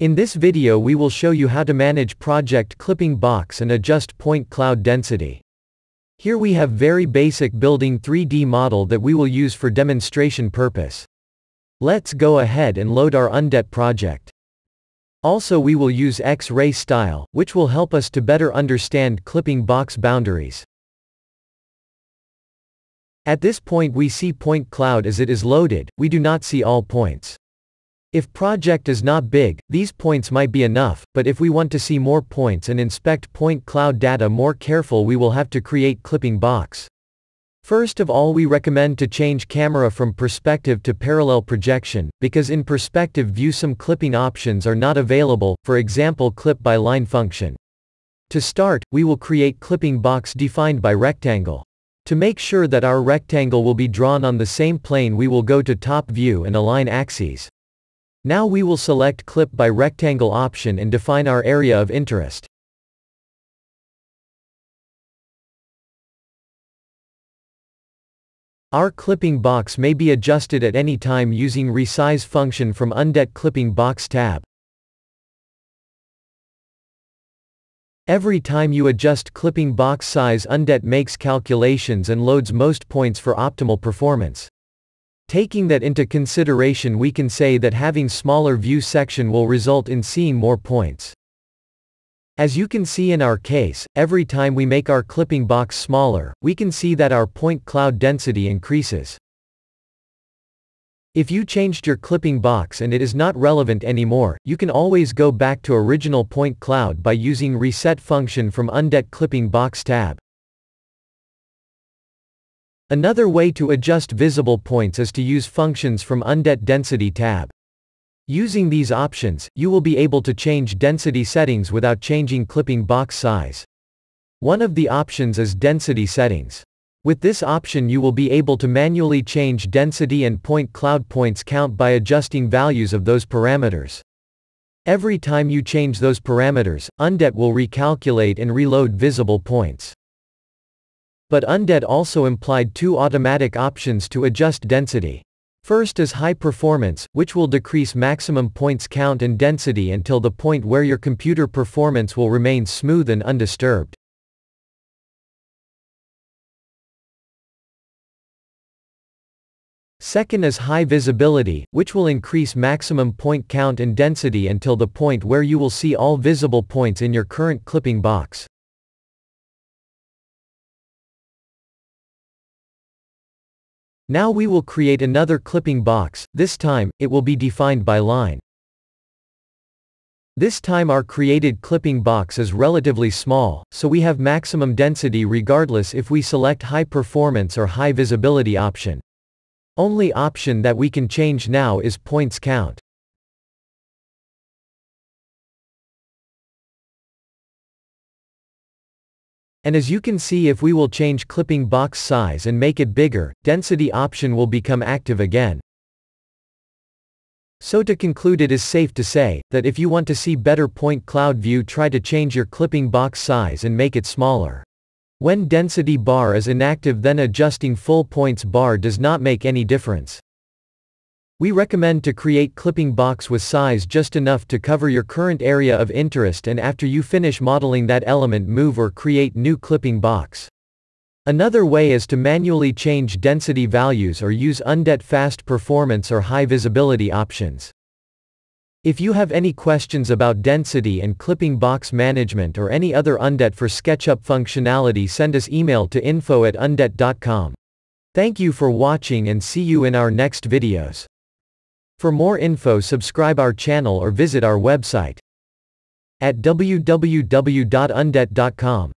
In this video we will show you how to manage project clipping box and adjust point cloud density. Here we have very basic building 3D model that we will use for demonstration purpose. Let's go ahead and load our Undet project. Also we will use X-ray style, which will help us to better understand clipping box boundaries. At this point we see point cloud as it is loaded, we do not see all points. If project is not big, these points might be enough, but if we want to see more points and inspect point cloud data more careful we will have to create clipping box. First of all we recommend to change camera from perspective to parallel projection, because in perspective view some clipping options are not available, for example clip by line function. To start, we will create clipping box defined by rectangle. To make sure that our rectangle will be drawn on the same plane we will go to top view and align axes. Now we will select clip by rectangle option and define our area of interest. Our clipping box may be adjusted at any time using resize function from Undet clipping box tab. Every time you adjust clipping box size Undet makes calculations and loads most points for optimal performance. Taking that into consideration we can say that having smaller view section will result in seeing more points. As you can see in our case, every time we make our clipping box smaller, we can see that our point cloud density increases. If you changed your clipping box and it is not relevant anymore, you can always go back to original point cloud by using reset function from Undet clipping box tab. Another way to adjust visible points is to use functions from Undet Density tab. Using these options, you will be able to change density settings without changing clipping box size. One of the options is density settings. With this option you will be able to manually change density and point cloud points count by adjusting values of those parameters. Every time you change those parameters, Undet will recalculate and reload visible points. But Undet also implied two automatic options to adjust density. First is high performance, which will decrease maximum points count and density until the point where your computer performance will remain smooth and undisturbed. Second is high visibility, which will increase maximum point count and density until the point where you will see all visible points in your current clipping box. Now we will create another clipping box, this time, it will be defined by line. This time our created clipping box is relatively small, so we have maximum density regardless if we select high performance or high visibility option. Only option that we can change now is points count. And as you can see if we will change clipping box size and make it bigger, density option will become active again. So to conclude it is safe to say, that if you want to see better point cloud view try to change your clipping box size and make it smaller. When density bar is inactive then adjusting full points bar does not make any difference. We recommend to create clipping box with size just enough to cover your current area of interest and after you finish modeling that element move or create new clipping box. Another way is to manually change density values or use Undet fast performance or high visibility options. If you have any questions about density and clipping box management or any other Undet for SketchUp functionality send us email to info at undet.com. Thank you for watching and see you in our next videos. For more info subscribe our channel or visit our website at www.undet.com.